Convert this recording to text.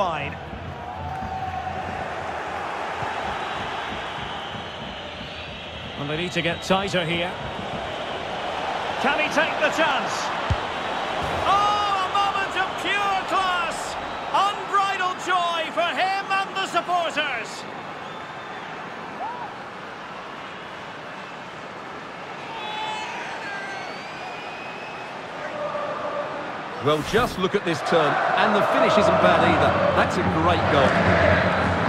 Fine. And they need to get tighter here. Can he take the chance? Oh, a moment of pure class! Unbridled joy for him and the supporters! Well, just look at this turn, and the finish isn't bad either. That's a great goal.